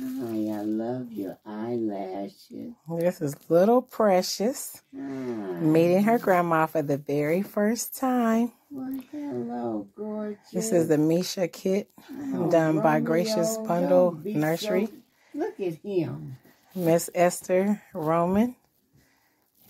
Hi, I love your eyelashes. This is little Precious Hi. meeting her grandma for the very first time. Well, hello, gorgeous. This is the Misha kit Oh, done by Gracious Bundle Nursery. so- Look at him. Miss Esther Roman.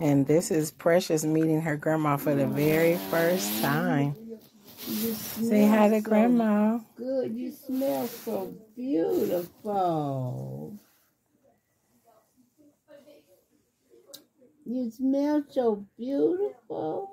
And this is Precious meeting her grandma for the very first time. Say hi to so grandma. Good. You smell so beautiful. You smell so beautiful.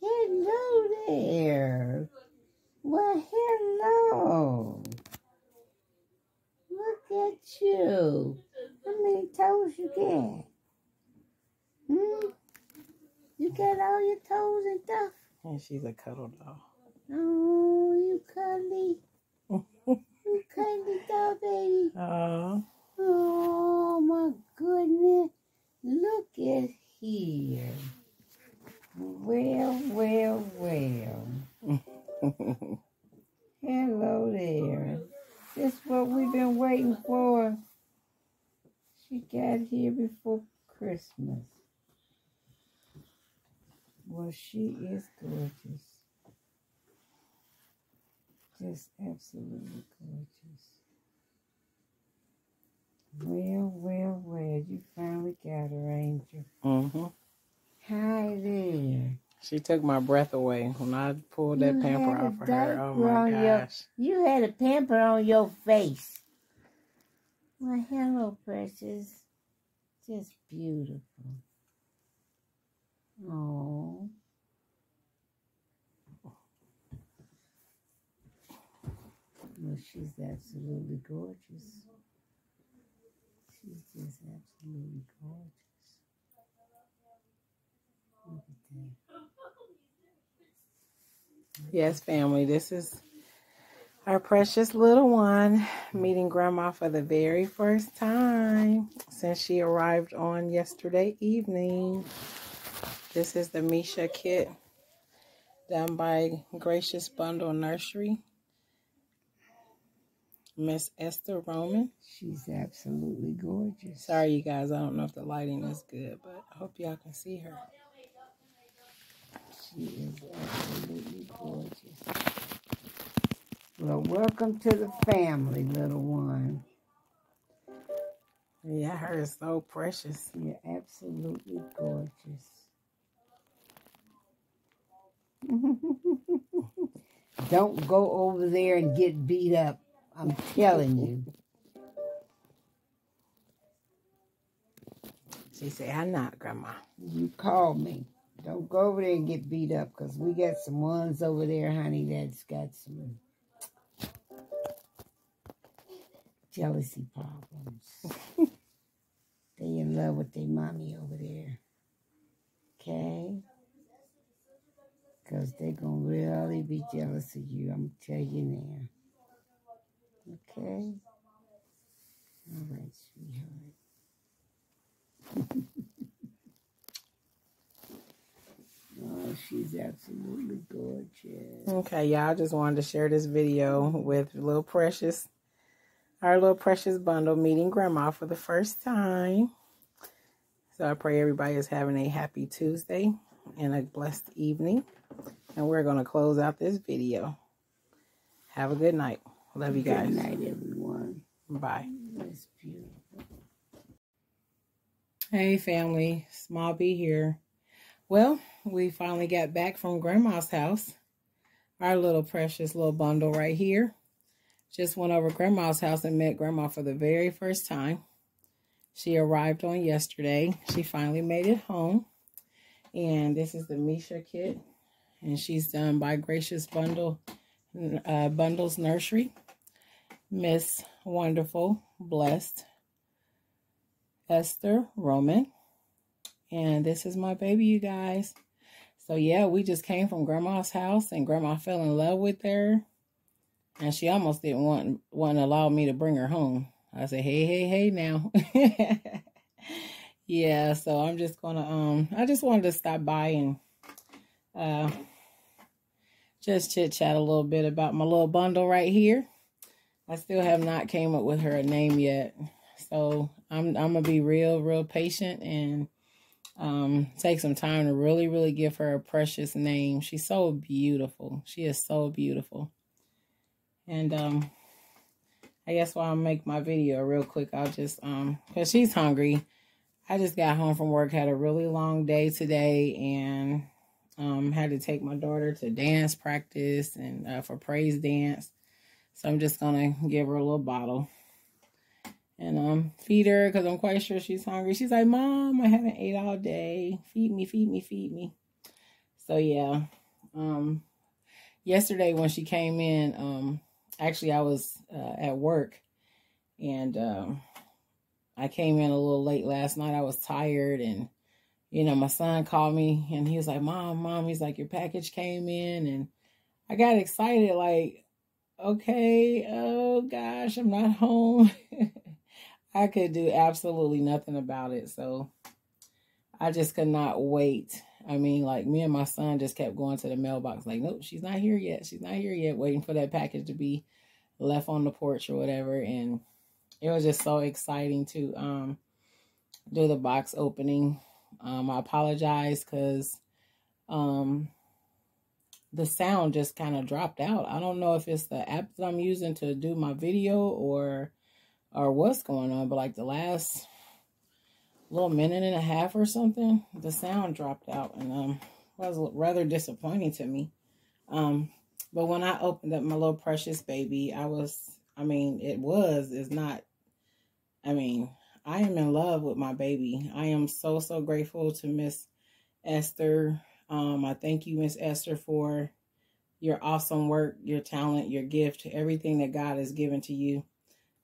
Hello there. Well, hello. Look at you. How many toes you get? Hmm? You got all your toes and stuff? And she's a cuddle doll. Oh, you cuddly. you cuddly doll, baby. Oh, Oh, my goodness. Look at here. Well, well, well. Hello there. This is what we've been waiting for. She got here before Christmas. Well, she is gorgeous. Just absolutely gorgeous. Well, well, well, you finally got her, Angel. hmm Hi there. She took my breath away when I pulled that You pamper off of her. Oh my on your- gosh. You had a pamper on your face. Well, hello, precious. Just beautiful. Oh. Well, she's absolutely gorgeous. She's just absolutely gorgeous. Look at that. Yes, family, this is our precious little one meeting grandma for the very first time since she arrived on yesterday evening. This is the Misha kit done by Gracious Bundle Nursery. Miss Esther Roman. She's absolutely gorgeous. Sorry, you guys, I don't know if the lighting is good, but I hope y'all can see her. She is absolutely gorgeous. Well, welcome to the family, little one. Yeah, her is so precious. You're absolutely gorgeous. Don't go over there and get beat up. I'm telling you. She said, I'm not, Grandma. You call me. Don't go over there and get beat up because we got some ones over there, honey, that's got some jealousy problems. they in love with their mommy over there. Okay? Because they're going to really be jealous of you. I'm going to tell you now. Okay? All right, sweetheart. Oh, she's absolutely gorgeous. Okay, y'all, I just wanted to share this video with little Precious, our little Precious bundle meeting Grandma for the first time. So I pray everybody is having a happy Tuesday and a blessed evening. And we're going to close out this video. Have a good night. Love you guys. Good night, everyone. Bye. That's beautiful. Hey family, Small B here. Well, we finally got back from Grandma's house. Our little precious little bundle right here. Just went over Grandma's house and met Grandma for the very first time. She arrived on yesterday. She finally made it home. And this is the Misha kit. And she's done by Gracious Bundle uh, Bundles Nursery. Miss Wonderful, Blessed, Esther Roman. And this is my baby, you guys. So yeah, we just came from grandma's house and grandma fell in love with her. And she almost didn't want, want to allow me to bring her home. I said, hey, hey, hey now. yeah, so I'm just gonna um I just wanted to stop by and uh just chit chat a little bit about my little bundle right here. I still have not came up with her a name yet. So I'm I'm gonna be real, real patient and um take some time to really, really give her a precious name. She's so beautiful. She is so beautiful. And um I guess while I make my video real quick, I'll just um because she's hungry. I just got home from work, had a really long day today, and um had to take my daughter to dance practice and uh, for praise dance. So I'm just gonna give her a little bottle and um feed her because I'm quite sure she's hungry. She's like, Mom, I haven't ate all day. Feed me, feed me, feed me. So yeah. Um yesterday when she came in, um actually I was uh, at work and um I came in a little late last night. I was tired and you know, my son called me and he was like, Mom, Mom, he's like, Your package came in and I got excited, like, okay, oh gosh, I'm not home. I could do absolutely nothing about it. So I just could not wait. I mean, like me and my son just kept going to the mailbox, like, nope, she's not here yet. She's not here yet, waiting for that package to be left on the porch or whatever. And it was just so exciting to um do the box opening. Um, I apologize because um the sound just kind of dropped out. I don't know if it's the app that I'm using to do my video or or what's going on, but like the last little minute and a half or something, the sound dropped out and um was rather disappointing to me. Um but when I opened up my little precious baby, I was I mean, it was is not I mean, I am in love with my baby. I am so so grateful to Miss Esther. Um I thank you Miss Esther for your awesome work, your talent, your gift, everything that God has given to you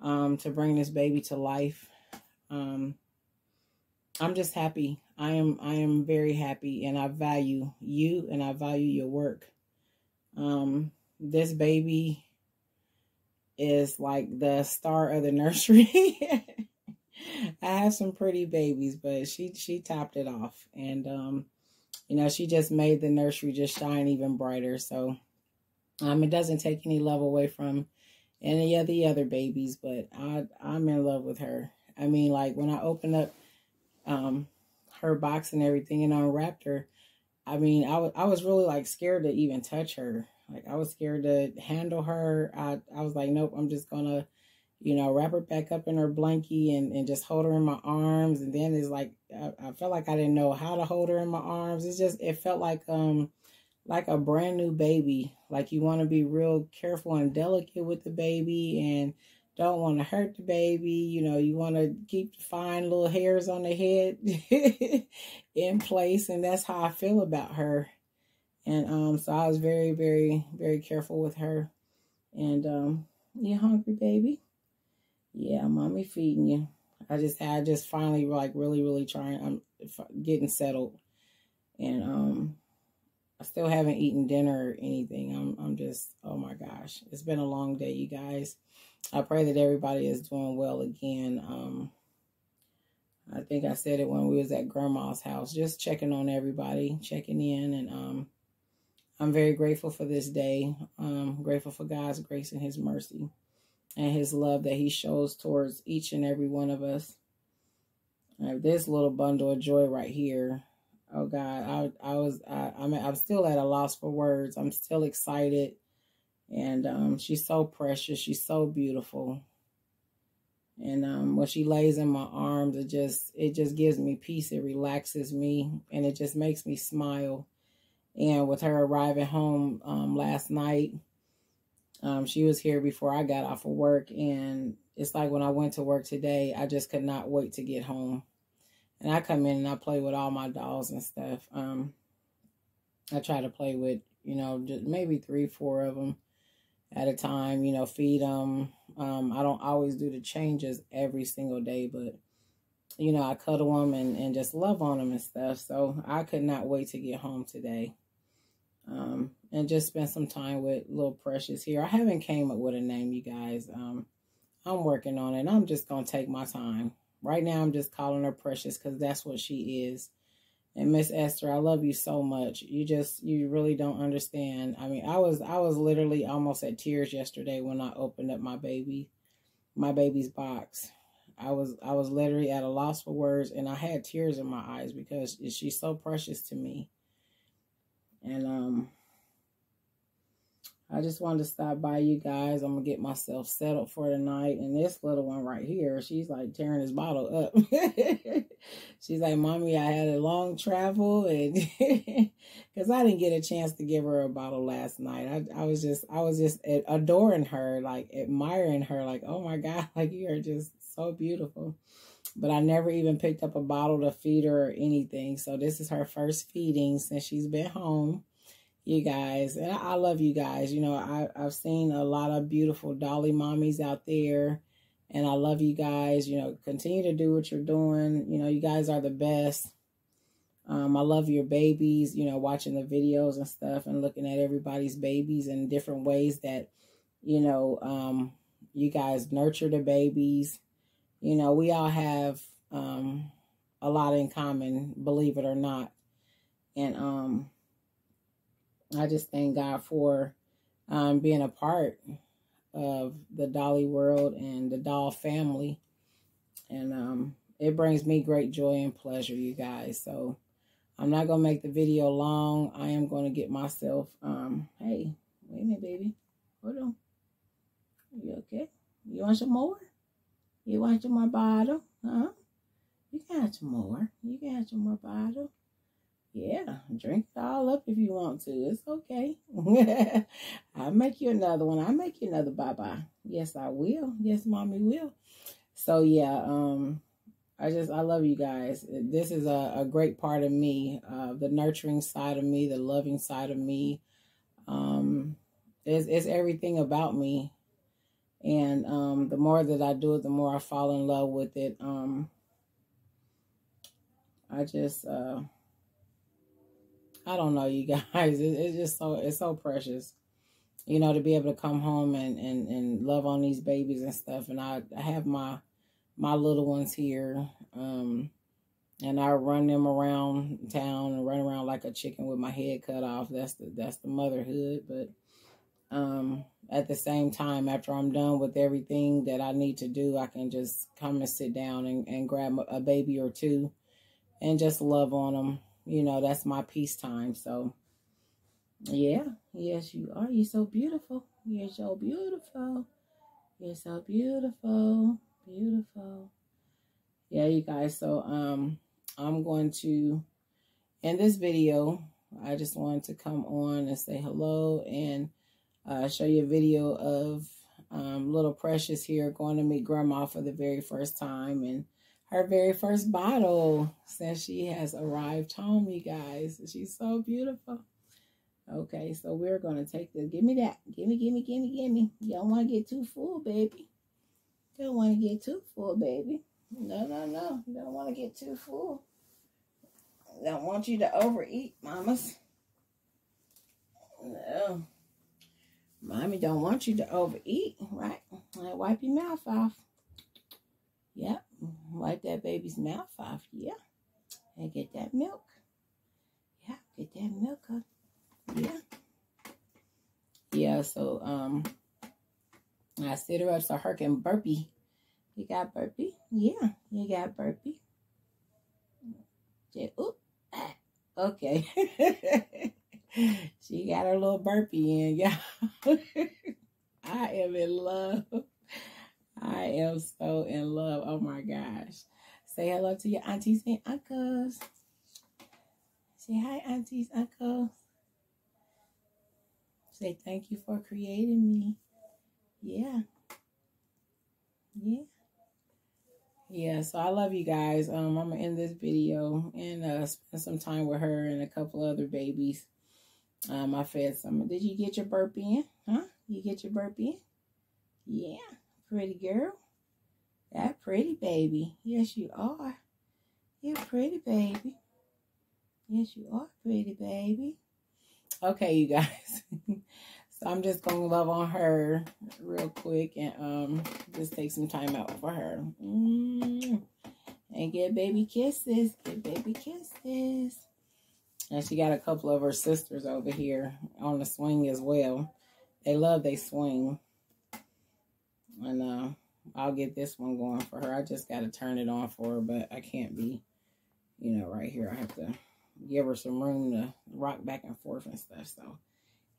um, to bring this baby to life. Um, I'm just happy. I am I am very happy and I value you and I value your work. Um, this baby is like the star of the nursery. I have some pretty babies, but she she topped it off and um you know, she just made the nursery just shine even brighter. So um it doesn't take any love away from any of the other babies, but I I'm in love with her. I mean, like when I opened up um her box and everything and unwrapped her, I mean, I was I was really like scared to even touch her. Like I was scared to handle her. I I was like, nope, I'm just gonna, you know, wrap her back up in her blankie and and just hold her in my arms. And then it's like I, I felt like I didn't know how to hold her in my arms. It's just it felt like um like a brand new baby. Like you want to be real careful and delicate with the baby and don't want to hurt the baby. You know, you want to keep fine little hairs on the head in place. And that's how I feel about her. And um, so I was very, very, very careful with her. And um, you hungry, baby? Yeah, mommy feeding you. I just I just finally like really, really trying. I'm getting settled. And um I still haven't eaten dinner or anything. I'm I'm just oh my gosh. It's been a long day, you guys. I pray that everybody is doing well again. Um I think I said it when we was at grandma's house, just checking on everybody, checking in and um I'm very grateful for this day. Um grateful for God's grace and his mercy and his love that he shows towards each and every one of us. I this little bundle of joy right here oh God, I I was I, I'm I'm still at a loss for words. I'm still excited, and um, she's so precious. She's so beautiful, and um, when she lays in my arms, it just it just gives me peace. It relaxes me, and it just makes me smile. And with her arriving home um, last night, um, she was here before I got off of work, and it's like when I went to work today, I just could not wait to get home and I come in and I play with all my dolls and stuff. Um, I try to play with, you know, just maybe three, four of them at a time, you know, feed them. Um, I don't always do the changes every single day, but, you know, I cuddle them and, and just love on them and stuff. So I could not wait to get home today. Um, and just spend some time with little Precious here. I haven't came up with a name, you guys. Um, I'm working on it. I'm just going to take my time. Right now, I'm just calling her Precious because that's what she is. And Miss Esther, I love you so much. You just you really don't understand. I mean, I was I was literally almost at tears yesterday when I opened up my baby, my baby's box. I was I was literally at a loss for words and I had tears in my eyes because she's so precious to me. And um I just wanted to stop by you guys. I'm gonna get myself settled for tonight. And this little one right here, she's like tearing this bottle up. she's like, "Mommy, I had a long travel, and because I didn't get a chance to give her a bottle last night, I, I was just, I was just adoring her, like admiring her, like, oh my god, like you are just so beautiful." But I never even picked up a bottle to feed her or anything. So this is her first feeding since she's been home you guys. And I love you guys. You know, I, I've seen a lot of beautiful dolly mommies out there. And I love you guys. You know, continue to do what you're doing. You know, you guys are the best. Um, I love your babies, you know, watching the videos and stuff and looking at everybody's babies in different ways that, you know, um, you guys nurture the babies. You know, we all have um, a lot in common, believe it or not. And um, I just thank God for um, being a part of the Dolly world and the doll family. And um, it brings me great joy and pleasure, you guys. So I'm not going to make the video long. I am going to get myself, um, hey, wait a minute, baby. Hold on. You okay? You want some more? You want some more bottle? Huh? You got some more. You got some more bottle. Yeah, drink it all up if you want to. It's okay. I'll make you another one. I'll make you another bye-bye. Yes, I will. Yes, mommy will. So, yeah, um, I just, I love you guys. This is a, a great part of me, uh, the nurturing side of me, the loving side of me. Um, it's, it's everything about me. And um, the more that I do it, the more I fall in love with it. Um, I just, uh, I don't know, you guys. It, it's just so it's so precious, you know, to be able to come home and and and love on these babies and stuff. And I, I have my my little ones here, um, and I run them around town and run around like a chicken with my head cut off. That's the that's the motherhood, but. Um, at the same time, after I'm done with everything that I need to do, I can just come and sit down and, and grab a baby or two and just love on them you know, that's my peace time. So, yeah, yes, you are. You're so beautiful. You're so beautiful. You're so beautiful. Beautiful. Yeah, you guys. So, um, I'm going to, in this video, I just wanted to come on and say hello and uh, show you a video of um, little Precious here going to meet Grandma for the very first time. And her very first bottle since she has arrived home, you guys. She's so beautiful. Okay, so we're going to take this. Give me that. Give me, give me, give me, give me. You don't want to get too full, baby. You don't want to get too full, baby. No, no, no. You don't want to get too full. I don't want you to overeat, mamas. No. Mommy don't want you to overeat, right? I Wipe your mouth off. Yep. Wipe that baby's mouth off. Yeah. And get that milk. Yeah. Get that milk up. Yeah. Yeah. So, um, I sit her up so her can burpee. You got burpee? Yeah. You got burpee. Just, oop. Ah, okay. she got her little burpee in, yeah. I am in love. I am so in love. Oh my gosh. Say hello to your aunties and uncles. Say hi, aunties, uncles. Say thank you for creating me. Yeah. Yeah. Yeah, so I love you guys. Um, I'm gonna end this video and uh, spend some time with her and a couple other babies. Um, I fed some. Did you get your burp in? Huh? You get your burp in? Yeah pretty girl. That pretty baby. Yes, you are. You're pretty baby. Yes, you are pretty baby. Okay, you guys. so I'm just going to love on her real quick and um just take some time out for her. Mm. And get baby kisses. Get baby kisses. And she got a couple of her sisters over here on the swing as well. They love they swing. And uh, I'll get this one going for her. I just got to turn it on for her, but I can't be, you know, right here. I have to give her some room to rock back and forth and stuff. So,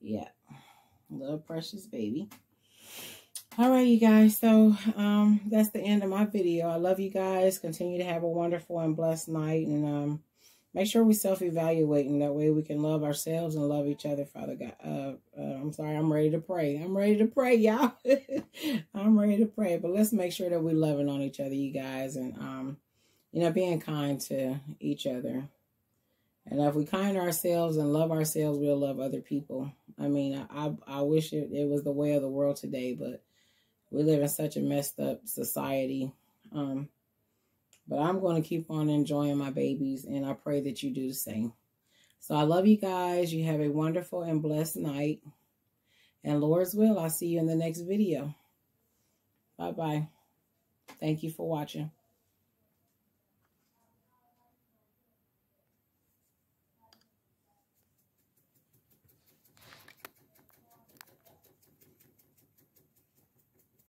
yeah. Little precious baby. All right, you guys. So, um, that's the end of my video. I love you guys. Continue to have a wonderful and blessed night. And, um, make sure we self-evaluate and that way we can love ourselves and love each other father god. Uh, uh, i'm sorry i'm ready to pray. I'm ready to pray y'all. I'm ready to pray. But let's make sure that we're loving on each other you guys and um you know being kind to each other. And if we kind ourselves and love ourselves we'll love other people. I mean i i wish it, it was the way of the world today but we live in such a messed up society. Um but I'm going to keep on enjoying my babies, and I pray that you do the same. So I love you guys. You have a wonderful and blessed night. And Lord's will, I'll see you in the next video. Bye-bye. Thank you for watching.